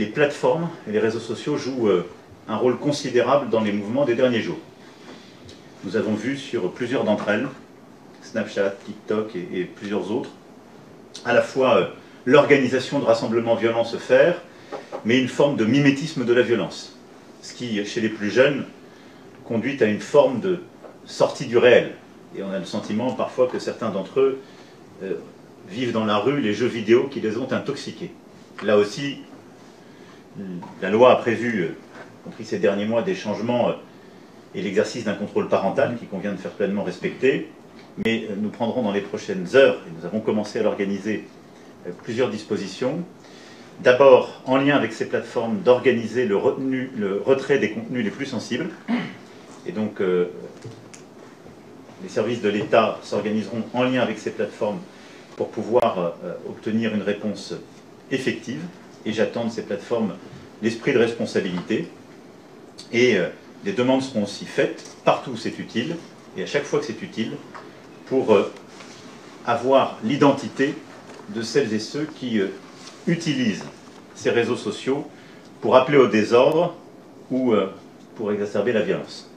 les plateformes et les réseaux sociaux jouent euh, un rôle considérable dans les mouvements des derniers jours. Nous avons vu sur plusieurs d'entre elles, Snapchat, TikTok et, plusieurs autres, à la fois euh, l'organisation de rassemblements violents se faire, mais une forme de mimétisme de la violence. Ce qui, chez les plus jeunes, conduit à une forme de sortie du réel. Et on a le sentiment parfois que certains d'entre eux euh, vivent dans la rue les jeux vidéo qui les ont intoxiqués. Là aussi, la loi a prévu, euh, compris ces derniers mois, des changements euh, et l'exercice d'un contrôle parental qui convient de faire pleinement respecter. Mais nous prendrons dans les prochaines heures, et nous avons commencé à l'organiser, plusieurs dispositions. D'abord, en lien avec ces plateformes, d'organiser le, retrait des contenus les plus sensibles. Et donc, les services de l'État s'organiseront en lien avec ces plateformes pour pouvoir euh, obtenir une réponse effective. Et j'attends de ces plateformes l'esprit de responsabilité. Et euh, des demandes seront aussi faites partout où c'est utile, et à chaque fois que c'est utile, pour euh, avoir l'identité de celles et ceux qui utilisent ces réseaux sociaux pour appeler au désordre ou pour exacerber la violence.